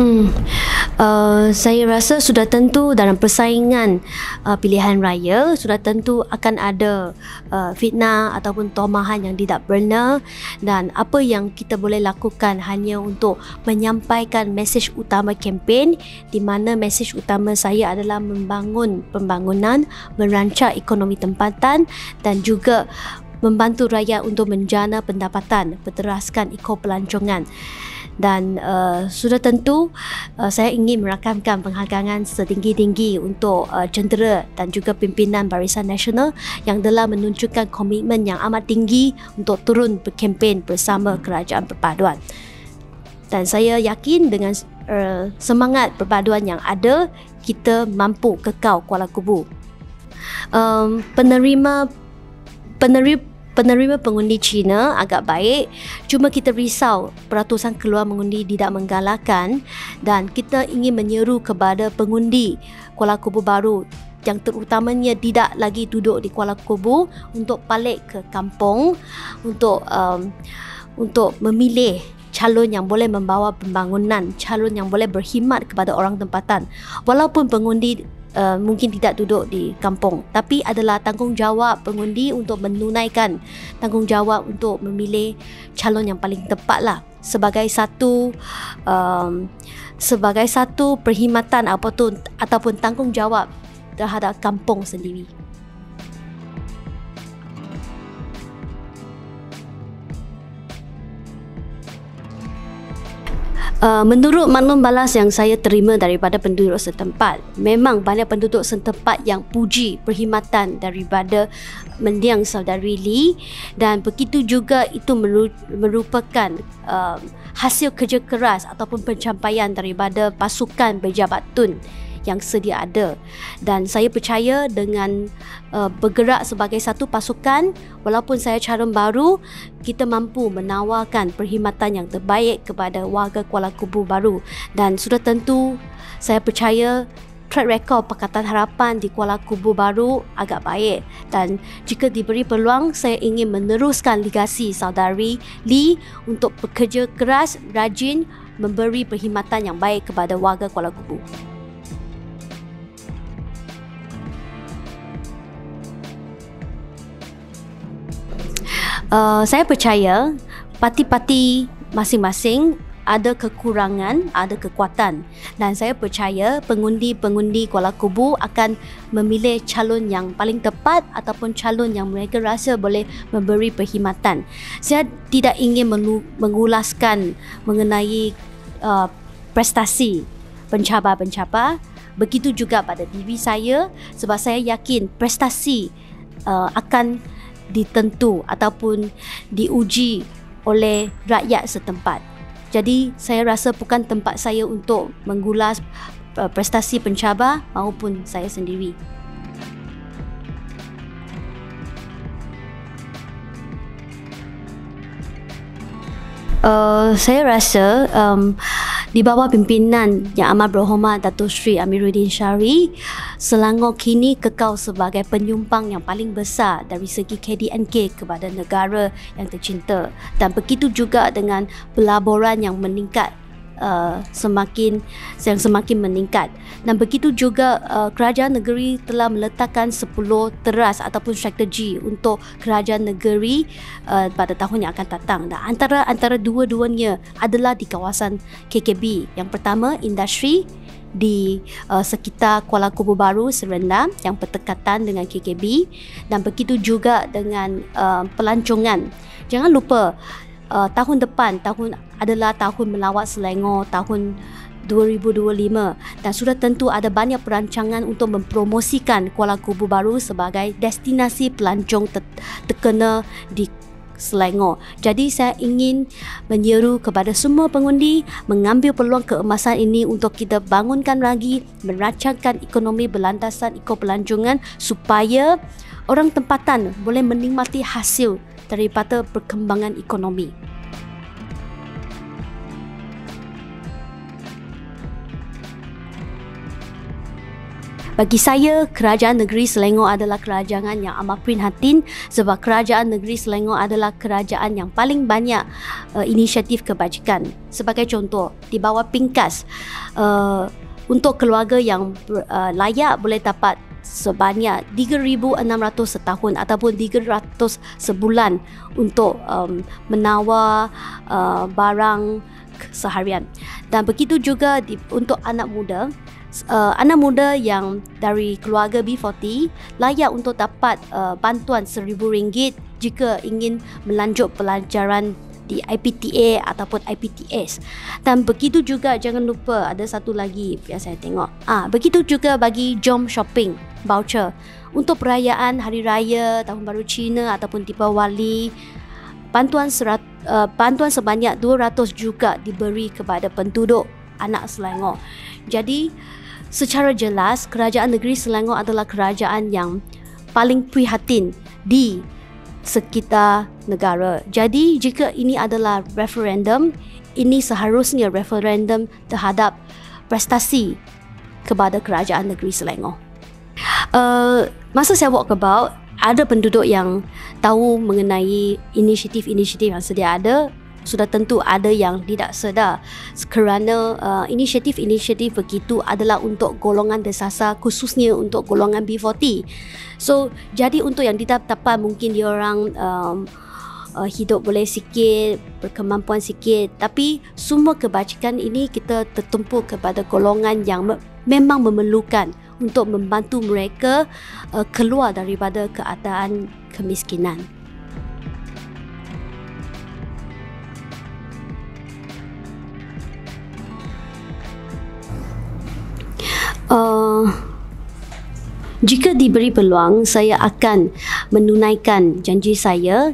Hmm. Uh, saya rasa sudah tentu dalam persaingan uh, pilihan raya sudah tentu akan ada uh, fitnah ataupun tomahan yang tidak benar dan apa yang kita boleh lakukan hanya untuk menyampaikan mesej utama kempen di mana mesej utama saya adalah membangun pembangunan, merancang ekonomi tempatan dan juga membantu rakyat untuk menjana pendapatan, berteraskan ekopelancongan dan uh, sudah tentu uh, saya ingin merakamkan penghargaan setinggi-tinggi untuk uh, jentera dan juga pimpinan Barisan Nasional yang telah menunjukkan komitmen yang amat tinggi untuk turun berkempen bersama kerajaan perpaduan. Dan saya yakin dengan uh, semangat perpaduan yang ada, kita mampu kekal Kuala Kubu. Um, penerima penerima penerima pengundi Cina agak baik cuma kita risau peratusan keluar mengundi tidak menggalakkan dan kita ingin menyeru kepada pengundi Kuala Kubu baru yang terutamanya tidak lagi duduk di Kuala Kubu untuk balik ke kampung untuk um, untuk memilih calon yang boleh membawa pembangunan, calon yang boleh berkhidmat kepada orang tempatan. Walaupun pengundi uh, mungkin tidak duduk di kampung tapi adalah tanggungjawab pengundi untuk menunaikan tanggungjawab untuk memilih calon yang paling tepat lah sebagai satu um, sebagai satu perkhidmatan apa tu ataupun tanggungjawab terhadap kampung sendiri. Uh, menurut maklum balas yang saya terima daripada penduduk setempat, memang banyak penduduk setempat yang puji perkhidmatan daripada mendiang saudari Lee dan begitu juga itu merupakan uh, hasil kerja keras ataupun pencapaian daripada pasukan berjabat tun yang sedia ada. Dan saya percaya dengan uh, bergerak sebagai satu pasukan walaupun saya calon baru kita mampu menawarkan perkhidmatan yang terbaik kepada warga Kuala Kubu baru. Dan sudah tentu saya percaya track record Pakatan Harapan di Kuala Kubu baru agak baik. Dan jika diberi peluang saya ingin meneruskan legasi saudari Lee untuk bekerja keras, rajin memberi perkhidmatan yang baik kepada warga Kuala Kubu. Uh, saya percaya parti-parti masing-masing ada kekurangan, ada kekuatan dan saya percaya pengundi-pengundi Kuala Kubu akan memilih calon yang paling tepat ataupun calon yang mereka rasa boleh memberi perkhidmatan. Saya tidak ingin mengulaskan mengenai uh, prestasi pencabar-pencabar begitu juga pada diri saya sebab saya yakin prestasi uh, akan ditentu ataupun diuji oleh rakyat setempat. Jadi saya rasa bukan tempat saya untuk mengulas uh, prestasi pencabar maupun saya sendiri. Uh, saya rasa um, di bawah pimpinan Yang Amat Berhormat Datuk Sri Amiruddin Syari, Selangor kini kekal sebagai penyumbang yang paling besar dari segi KDNK kepada negara yang tercinta. Dan begitu juga dengan pelaburan yang meningkat uh, semakin yang semakin meningkat. Dan begitu juga uh, kerajaan negeri telah meletakkan 10 teras ataupun strategi untuk kerajaan negeri uh, pada tahun yang akan datang. Dan antara antara dua-duanya adalah di kawasan KKB yang pertama industri di uh, sekitar Kuala Kubu Baru Serendam yang berdekatan dengan KKB dan begitu juga dengan uh, pelancongan. Jangan lupa uh, tahun depan tahun adalah tahun melawat Selangor tahun 2025 dan sudah tentu ada banyak perancangan untuk mempromosikan Kuala Kubu Baru sebagai destinasi pelancong ter- terkena di Selangor. Jadi saya ingin menyeru kepada semua pengundi mengambil peluang keemasan ini untuk kita bangunkan lagi merancangkan ekonomi berlandasan ekopelancongan supaya orang tempatan boleh menikmati hasil daripada perkembangan ekonomi. Bagi saya, kerajaan negeri Selangor adalah kerajaan yang amat prihatin sebab kerajaan negeri Selangor adalah kerajaan yang paling banyak uh, inisiatif kebajikan. Sebagai contoh, di bawah Pingkas, uh, untuk keluarga yang uh, layak boleh dapat sebanyak 3600 setahun ataupun 300 sebulan untuk um, menawar uh, barang seharian dan begitu juga di, untuk anak muda uh, anak muda yang dari keluarga B40 layak untuk dapat uh, bantuan RM1000 jika ingin melanjut pelajaran di IPTA ataupun IPTS. Dan begitu juga jangan lupa ada satu lagi yang saya tengok. Ah, begitu juga bagi Jom Shopping voucher untuk perayaan Hari Raya Tahun Baru Cina ataupun Deepawali. Bantuan serat, uh, bantuan sebanyak 200 juga diberi kepada penduduk anak Selangor. Jadi secara jelas kerajaan negeri Selangor adalah kerajaan yang paling prihatin di sekitar negara. Jadi jika ini adalah referendum, ini seharusnya referendum terhadap prestasi kepada kerajaan negeri Selangor. Uh, masa saya walk about, ada penduduk yang tahu mengenai inisiatif-inisiatif yang sedia ada. Sudah tentu ada yang tidak sedar kerana uh, inisiatif-inisiatif begitu adalah untuk golongan desasa khususnya untuk golongan B40. So jadi untuk yang tidak dapat mungkin dia orang um, uh, hidup boleh sikit, berkemampuan sikit. Tapi semua kebajikan ini kita tertumpu kepada golongan yang me- memang memerlukan untuk membantu mereka uh, keluar daripada keadaan kemiskinan. Uh, jika diberi peluang, saya akan menunaikan janji saya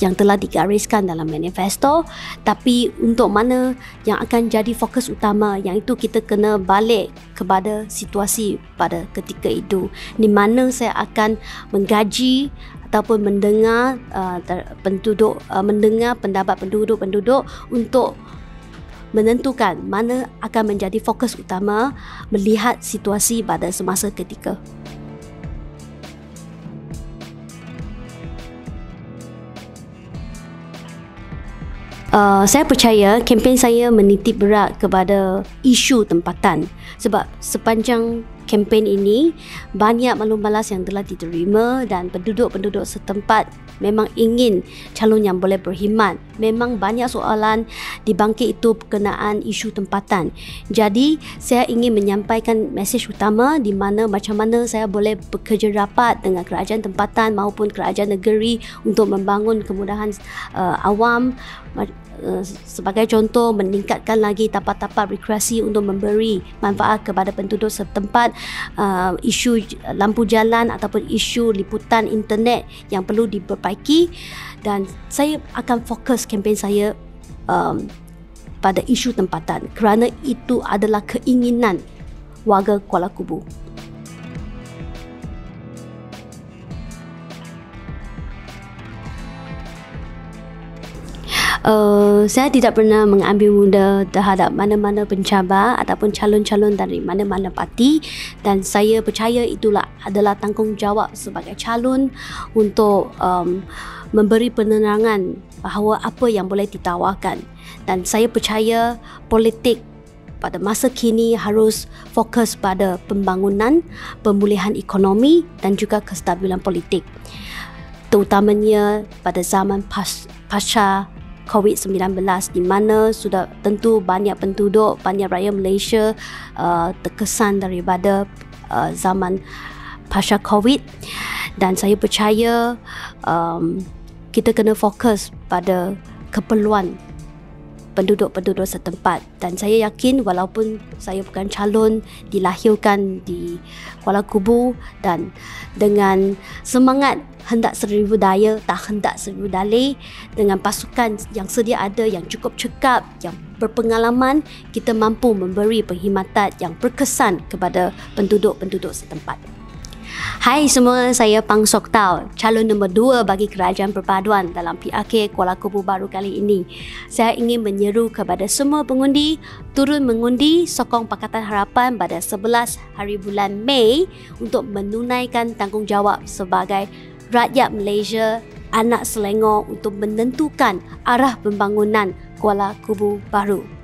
yang telah digariskan dalam manifesto tapi untuk mana yang akan jadi fokus utama yang itu kita kena balik kepada situasi pada ketika itu di mana saya akan menggaji ataupun mendengar uh, penduduk uh, mendengar pendapat penduduk-penduduk untuk menentukan mana akan menjadi fokus utama melihat situasi pada semasa ketika. Uh, saya percaya kempen saya menitip berat kepada isu tempatan. Sebab sepanjang kempen ini banyak maklum balas yang telah diterima dan penduduk-penduduk setempat memang ingin calon yang boleh berkhidmat. Memang banyak soalan dibangkit itu berkenaan isu tempatan. Jadi, saya ingin menyampaikan mesej utama di mana macam mana saya boleh bekerja rapat dengan kerajaan tempatan maupun kerajaan negeri untuk membangun kemudahan uh, awam sebagai contoh meningkatkan lagi tapak-tapak rekreasi untuk memberi manfaat kepada penduduk setempat uh, isu lampu jalan ataupun isu liputan internet yang perlu diperbaiki dan saya akan fokus kempen saya um, pada isu tempatan kerana itu adalah keinginan warga Kuala Kubu. Uh, saya tidak pernah mengambil muda terhadap mana-mana pencabar ataupun calon-calon dari mana-mana parti. Dan saya percaya itulah adalah tanggungjawab sebagai calon untuk um, memberi penerangan bahawa apa yang boleh ditawarkan. Dan saya percaya politik pada masa kini harus fokus pada pembangunan, pemulihan ekonomi dan juga kestabilan politik. Terutamanya pada zaman pas, pasca COVID-19 di mana sudah tentu banyak penduduk, banyak rakyat Malaysia uh, terkesan daripada uh, zaman pasca COVID. Dan saya percaya um, kita kena fokus pada keperluan penduduk-penduduk setempat. Dan saya yakin walaupun saya bukan calon dilahirkan di Kuala Kubu dan dengan semangat hendak seribu daya tak hendak seribu dalih dengan pasukan yang sedia ada yang cukup cekap yang berpengalaman kita mampu memberi perkhidmatan yang berkesan kepada penduduk-penduduk setempat Hai semua, saya Pang Sok Tau, calon nombor dua bagi Kerajaan Perpaduan dalam PRK Kuala Kubu baru kali ini. Saya ingin menyeru kepada semua pengundi turun mengundi sokong Pakatan Harapan pada 11 hari bulan Mei untuk menunaikan tanggungjawab sebagai rakyat Malaysia anak Selangor untuk menentukan arah pembangunan Kuala Kubu baru.